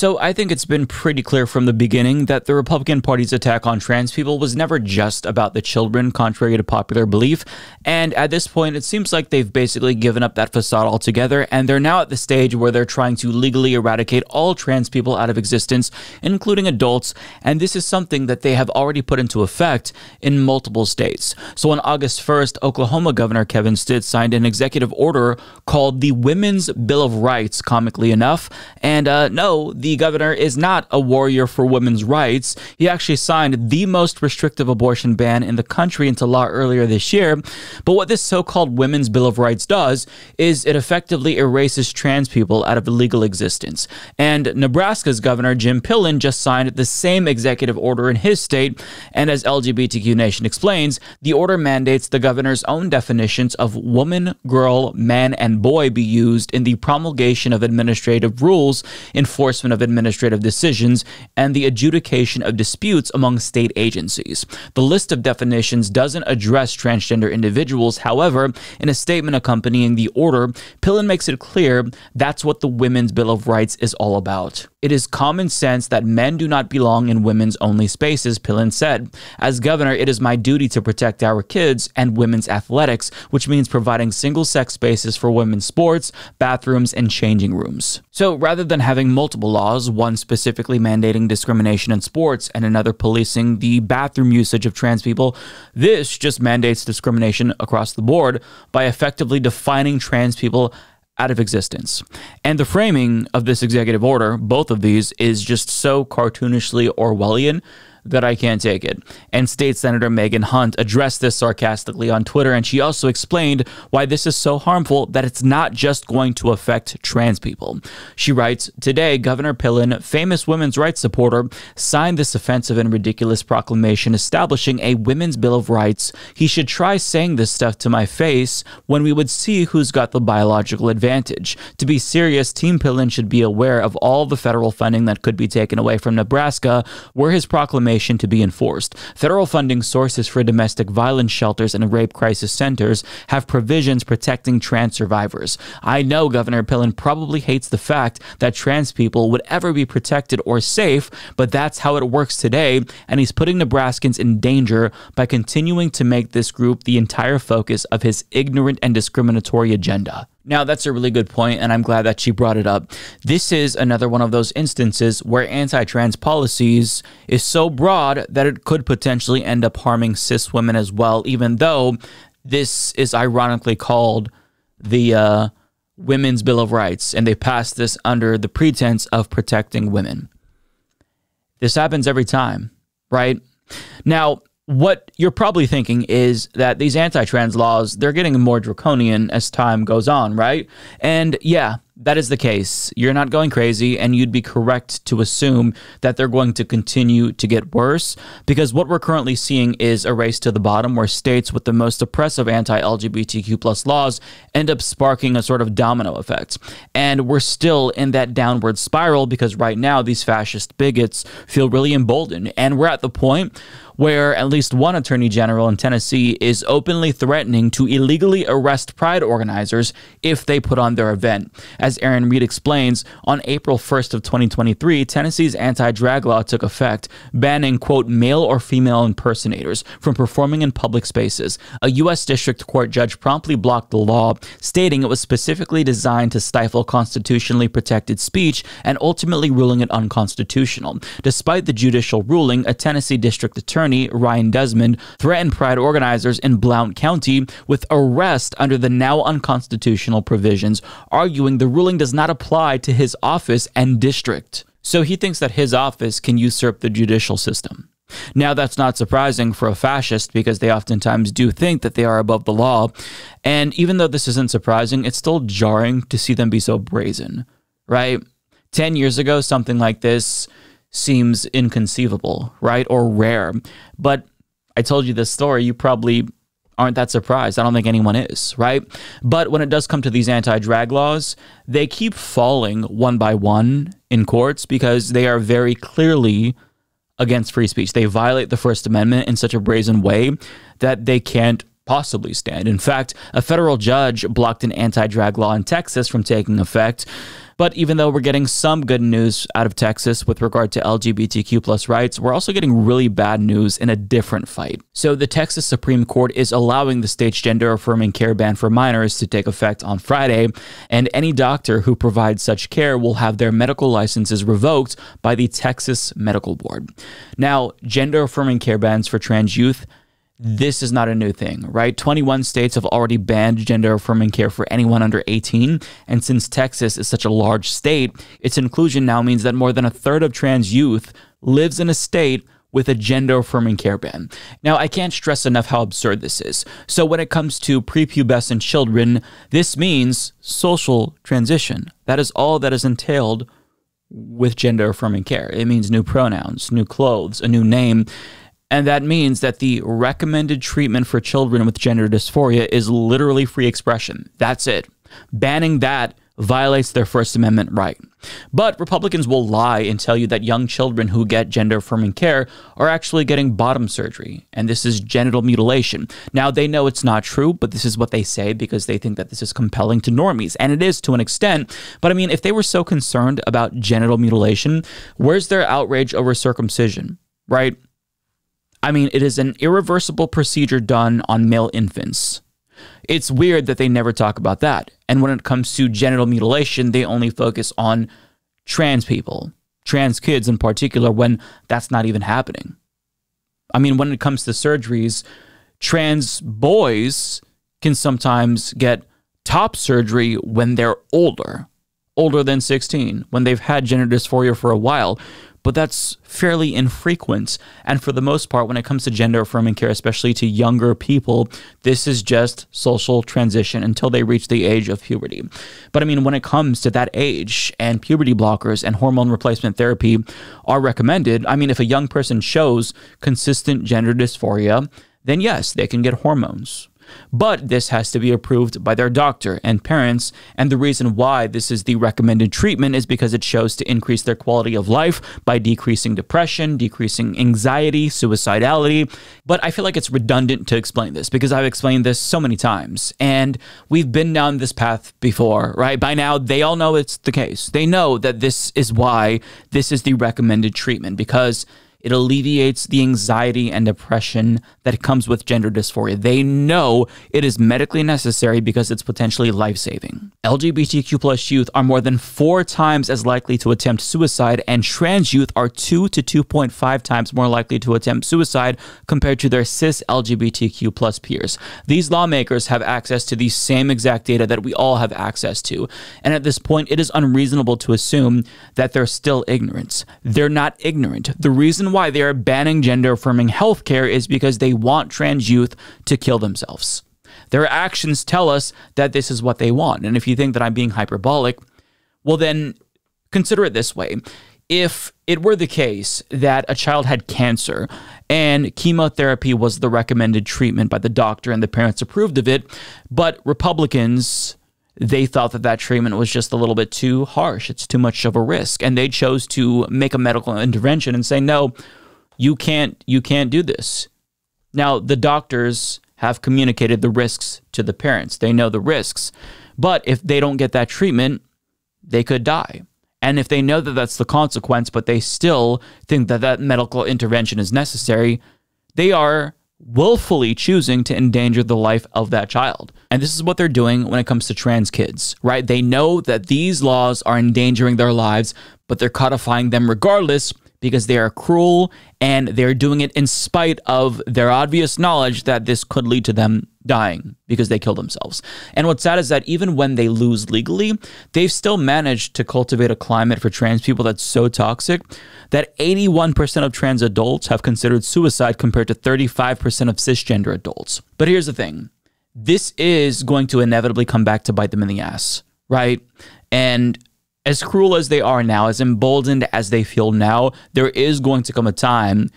So I think it's been pretty clear from the beginning that the Republican Party's attack on trans people was never just about the children, contrary to popular belief. And at this point, it seems like they've basically given up that facade altogether, and they're now at the stage where they're trying to legally eradicate all trans people out of existence, including adults. And this is something that they have already put into effect in multiple states. So on August 1st, Oklahoma Governor Kevin Stitt signed an executive order called the Women's Bill of Rights, comically enough. And uh, no, the governor is not a warrior for women's rights. He actually signed the most restrictive abortion ban in the country into law earlier this year. But what this so called Women's Bill of Rights does is it effectively erases trans people out of legal existence. And Nebraska's governor, Jim Pillen, just signed the same executive order in his state. And as LGBTQ Nation explains, the order mandates the governor's own definitions of woman, girl, man, and boy be used in the promulgation of administrative rules, enforcement of administrative decisions, and the adjudication of disputes among state agencies. The list of definitions doesn't address transgender individuals. However, in a statement accompanying the order, Pillen makes it clear that's what the Women's Bill of Rights is all about. It is common sense that men do not belong in women's only spaces, Pillen said. As governor, it is my duty to protect our kids and women's athletics, which means providing single sex spaces for women's sports, bathrooms, and changing rooms. So rather than having multiple laws, one specifically mandating discrimination in sports and another policing the bathroom usage of trans people, this just mandates discrimination across the board by effectively defining trans people out of existence. And the framing of this executive order, both of these, is just so cartoonishly Orwellian that I can't take it. And State Senator Megan Hunt addressed this sarcastically on Twitter, and she also explained why this is so harmful that it's not just going to affect trans people. She writes Today, Governor Pillen, famous women's rights supporter, signed this offensive and ridiculous proclamation establishing a women's Bill of Rights. He should try saying this stuff to my face when we would see who's got the biological advantage. To be serious, Team Pillen should be aware of all the federal funding that could be taken away from Nebraska were his proclamation to be enforced. Federal funding sources for domestic violence shelters and rape crisis centers have provisions protecting trans survivors. I know Governor Pillen probably hates the fact that trans people would ever be protected or safe, but that's how it works today, and he's putting Nebraskans in danger by continuing to make this group the entire focus of his ignorant and discriminatory agenda. Now, that's a really good point, and I'm glad that she brought it up. This is another one of those instances where anti trans policies is so broad that it could potentially end up harming cis women as well, even though this is ironically called the uh, Women's Bill of Rights, and they passed this under the pretense of protecting women. This happens every time, right? Now, what you're probably thinking is that these anti-trans laws they're getting more draconian as time goes on right and yeah that is the case. You're not going crazy, and you'd be correct to assume that they're going to continue to get worse because what we're currently seeing is a race to the bottom where states with the most oppressive anti LGBTQ plus laws end up sparking a sort of domino effect. And we're still in that downward spiral because right now these fascist bigots feel really emboldened. And we're at the point where at least one attorney general in Tennessee is openly threatening to illegally arrest pride organizers if they put on their event. As Erin Reed explains, on April 1st of 2023, Tennessee's anti-drag law took effect, banning quote male or female impersonators from performing in public spaces. A US district court judge promptly blocked the law, stating it was specifically designed to stifle constitutionally protected speech and ultimately ruling it unconstitutional. Despite the judicial ruling, a Tennessee district attorney Attorney Ryan Desmond threatened Pride organizers in Blount County with arrest under the now unconstitutional provisions, arguing the ruling does not apply to his office and district. So he thinks that his office can usurp the judicial system. Now, that's not surprising for a fascist because they oftentimes do think that they are above the law. And even though this isn't surprising, it's still jarring to see them be so brazen, right? 10 years ago, something like this seems inconceivable, right? Or rare. But I told you this story, you probably aren't that surprised. I don't think anyone is, right? But when it does come to these anti drag laws, they keep falling one by one in courts because they are very clearly against free speech. They violate the First Amendment in such a brazen way that they can't possibly stand. In fact, a federal judge blocked an anti drag law in Texas from taking effect But even though we're getting some good news out of Texas with regard to LGBTQ plus rights, we're also getting really bad news in a different fight. So the Texas Supreme Court is allowing the state's gender affirming care ban for minors to take effect on Friday, and any doctor who provides such care will have their medical licenses revoked by the Texas Medical Board. Now, gender affirming care bans for trans youth this is not a new thing, right? 21 states have already banned gender affirming care for anyone under 18. And since Texas is such a large state, its inclusion now means that more than a third of trans youth lives in a state with a gender affirming care ban. Now, I can't stress enough how absurd this is. So, when it comes to prepubescent children, this means social transition. That is all that is entailed with gender affirming care. It means new pronouns, new clothes, a new name. And that means that the recommended treatment for children with gender dysphoria is literally free expression. That's it. Banning that violates their First Amendment right. But Republicans will lie and tell you that young children who get gender affirming care are actually getting bottom surgery, and this is genital mutilation. Now, they know it's not true, but this is what they say because they think that this is compelling to normies, and it is to an extent. But I mean, if they were so concerned about genital mutilation, where's their outrage over circumcision, right? I mean, it is an irreversible procedure done on male infants. It's weird that they never talk about that. And when it comes to genital mutilation, they only focus on trans people, trans kids in particular, when that's not even happening. I mean, when it comes to surgeries, trans boys can sometimes get top surgery when they're older, older than 16, when they've had gender dysphoria for a while, but that's fairly infrequent. And for the most part, when it comes to gender affirming care, especially to younger people, this is just social transition until they reach the age of puberty. But I mean, when it comes to that age and puberty blockers and hormone replacement therapy are recommended, I mean, if a young person shows consistent gender dysphoria, then yes, they can get hormones. But this has to be approved by their doctor and parents. And the reason why this is the recommended treatment is because it shows to increase their quality of life by decreasing depression, decreasing anxiety, suicidality. But I feel like it's redundant to explain this because I've explained this so many times. And we've been down this path before, right? By now, they all know it's the case. They know that this is why this is the recommended treatment because it alleviates the anxiety and depression that comes with gender dysphoria. They know it is medically necessary because it's potentially life saving. LGBTQ plus youth are more than four times as likely to attempt suicide, and trans youth are two to 2.5 times more likely to attempt suicide compared to their cis LGBTQ plus peers. These lawmakers have access to the same exact data that we all have access to. And at this point, it is unreasonable to assume that they're still ignorant. They're not ignorant. The reason why they are banning gender affirming healthcare is because they want trans youth to kill themselves. Their actions tell us that this is what they want. And if you think that I'm being hyperbolic, well, then consider it this way. If it were the case that a child had cancer and chemotherapy was the recommended treatment by the doctor and the parents approved of it, but Republicans they thought that that treatment was just a little bit too harsh. It's too much of a risk. And they chose to make a medical intervention and say, no, you can't, you can't do this. Now, the doctors have communicated the risks to the parents. They know the risks. But if they don't get that treatment, they could die. And if they know that that's the consequence, but they still think that that medical intervention is necessary, they are willfully choosing to endanger the life of that child. And this is what they're doing when it comes to trans kids, right? They know that these laws are endangering their lives, but they're codifying them regardless because they are cruel and they're doing it in spite of their obvious knowledge that this could lead to them dying because they kill themselves. And what's sad is that even when they lose legally, they've still managed to cultivate a climate for trans people that's so toxic that 81% of trans adults have considered suicide compared to 35% of cisgender adults. But here's the thing this is going to inevitably come back to bite them in the ass, right? And as cruel as they are now, as emboldened as they feel now, there is going to come a time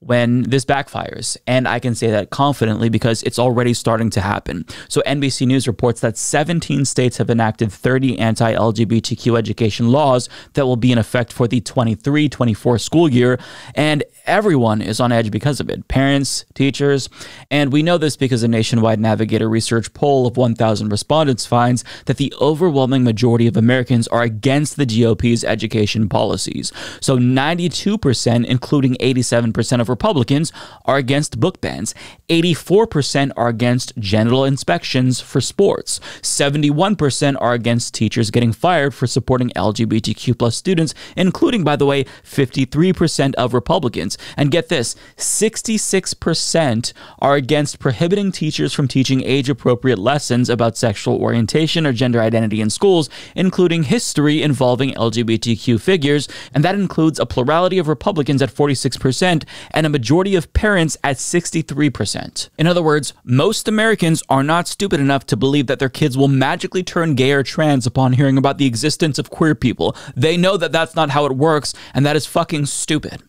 when this backfires. And I can say that confidently because it's already starting to happen. So NBC News reports that 17 states have enacted 30 anti LGBTQ education laws that will be in effect for the 23 24 school year. And everyone is on edge because of it parents, teachers. And we know this because a nationwide Navigator research poll of 1,000 respondents finds that the overwhelming majority of Americans are against the GOP's education policies. So 92%, including 87% of Republicans, are against book bans. 84% are against genital inspections for sports. 71% are against teachers getting fired for supporting LGBTQ plus students, including, by the way, 53% of Republicans. And get this 66% are against prohibiting teachers from teaching age appropriate lessons about sexual orientation or gender identity in schools, including history involving LGBTQ figures. And that includes a plurality of Republicans at 46% and a majority of parents at 63%. In other words, most Americans are not stupid enough to believe that their kids will magically turn gay or trans upon hearing about the existence of queer people. They know that that's not how it works, and that is fucking stupid.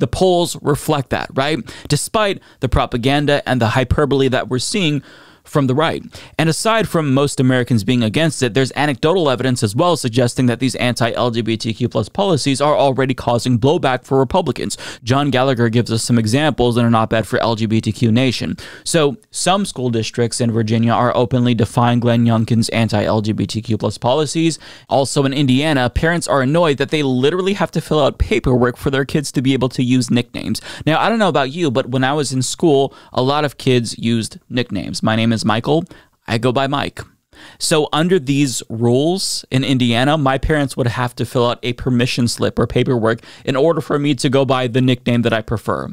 The polls reflect that, right? Despite the propaganda and the hyperbole that we're seeing from the right. And aside from most Americans being against it, there's anecdotal evidence as well suggesting that these anti-LGBTQ plus policies are already causing blowback for Republicans. John Gallagher gives us some examples in an op-ed for LGBTQ Nation. So some school districts in Virginia are openly defying Glenn Youngkin's anti-LGBTQ plus policies. Also in Indiana, parents are annoyed that they literally have to fill out paperwork for their kids to be able to use nicknames. Now, I don't know about you, but when I was in school, a lot of kids used nicknames. My name is Michael. I go by Mike. So, under these rules in Indiana, my parents would have to fill out a permission slip or paperwork in order for me to go by the nickname that I prefer.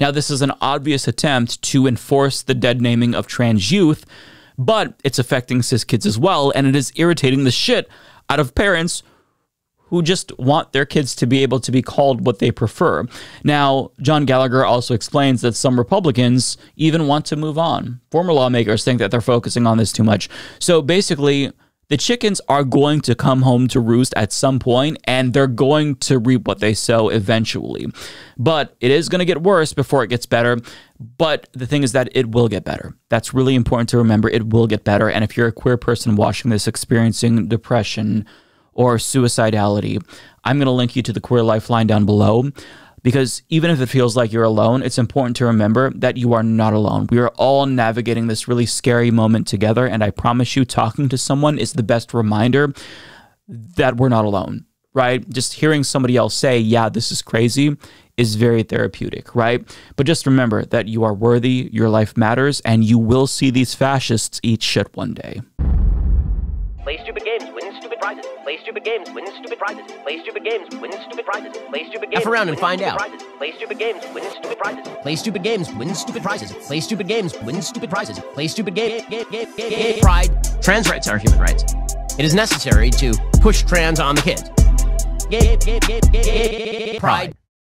Now, this is an obvious attempt to enforce the dead naming of trans youth, but it's affecting cis kids as well, and it is irritating the shit out of parents who just want their kids to be able to be called what they prefer. Now, John Gallagher also explains that some Republicans even want to move on. Former lawmakers think that they're focusing on this too much. So basically, the chickens are going to come home to roost at some point and they're going to reap what they sow eventually. But it is going to get worse before it gets better. But the thing is that it will get better. That's really important to remember. It will get better. And if you're a queer person watching this experiencing depression, or suicidality, I'm going to link you to the Queer Lifeline down below because even if it feels like you're alone, it's important to remember that you are not alone. We are all navigating this really scary moment together. And I promise you, talking to someone is the best reminder that we're not alone, right? Just hearing somebody else say, yeah, this is crazy is very therapeutic, right? But just remember that you are worthy, your life matters, and you will see these fascists eat shit one day. Play stupid games, stupid prizes. Play stupid games, win stupid prizes. Play stupid games, win stupid prizes. Play stupid games. F around and find out. Prizes. Play stupid games, win stupid prizes. Play stupid games, win stupid prizes. Play stupid games, win stupid prizes. Play stupid game, game, game, game, Pride. Trans rights are human rights. It is necessary to push trans on the kids. Pride.